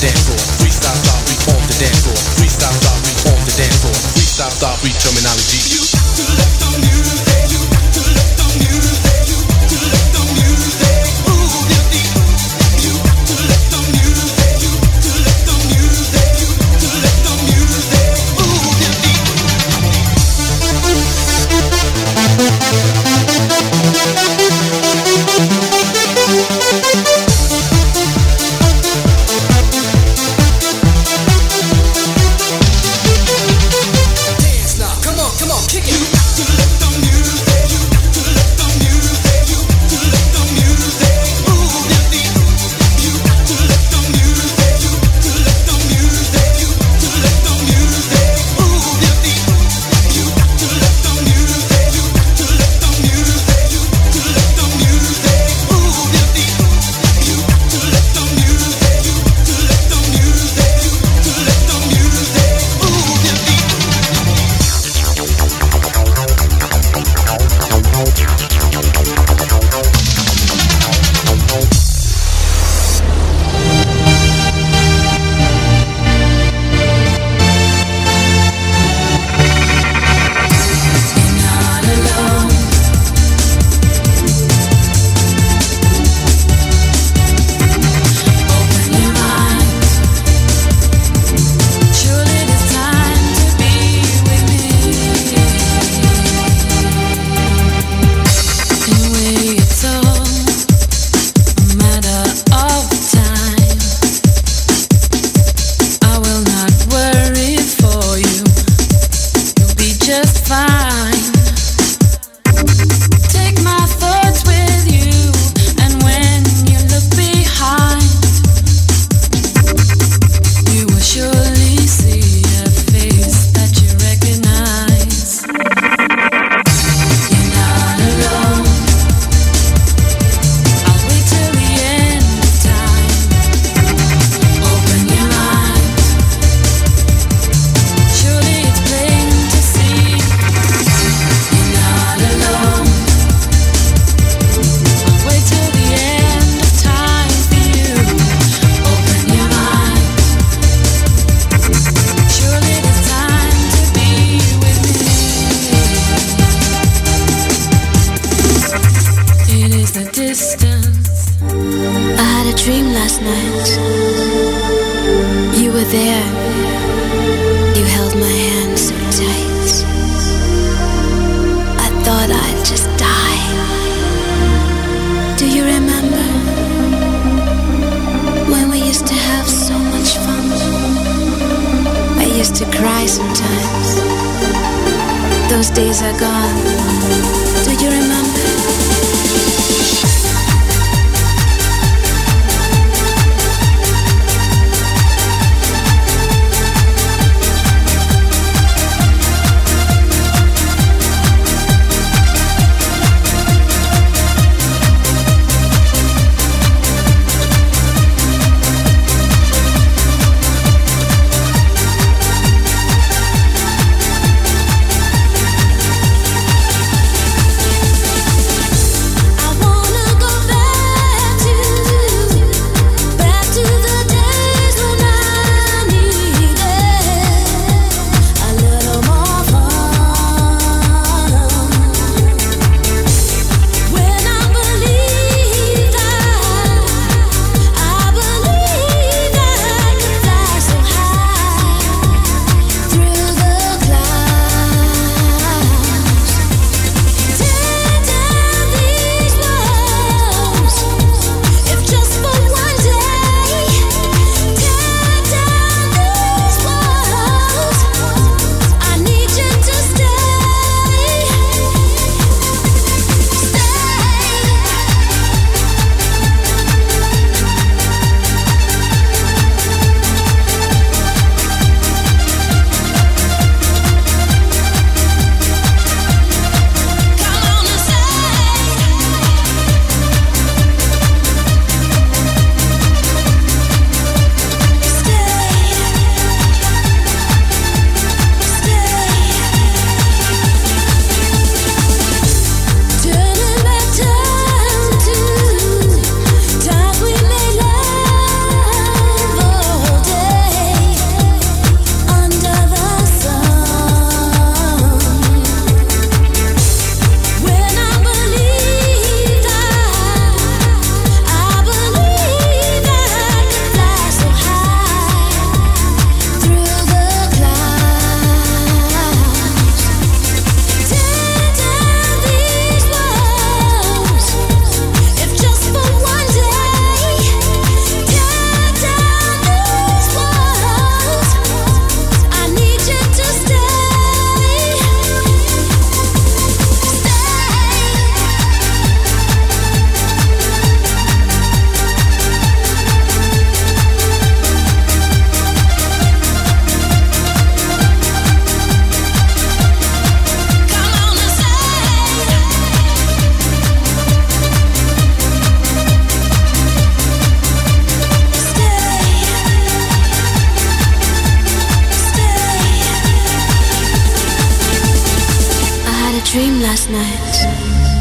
dance. Days are gone. dream last night.